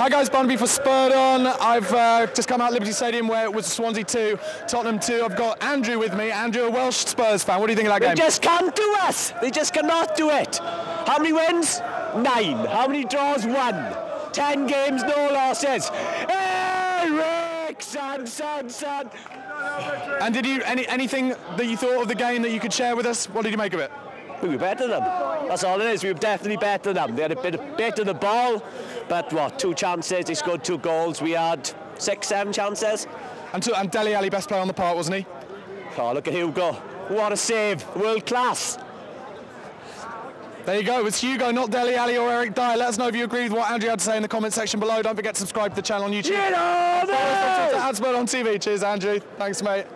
Hi guys, Barnaby for Spurred On. I've uh, just come out Liberty Stadium where it was Swansea 2, Tottenham 2. I've got Andrew with me. Andrew, a Welsh Spurs fan. What do you think of that They game? They just can't do us. They just cannot do it. How many wins? Nine. How many draws? One. Ten games, no losses. Hey, Rick! Son, son, son. And did you any anything that you thought of the game that you could share with us? What did you make of it? We were better than them. That's all it is. We were definitely better than them. They had a bit, of the ball, but what? Two chances. They scored two goals. We had six, seven chances. And, to, and Dele Alli, best player on the park, wasn't he? Oh, look at Hugo. What a save. World class. There you go. It's Hugo, not Dele Alli or Eric Dier. Let us know if you agree with what Andrew had to say in the comment section below. Don't forget to subscribe to the channel on YouTube. Get on Follow us on Twitter, at on TV. Cheers, Andrew. Thanks, mate.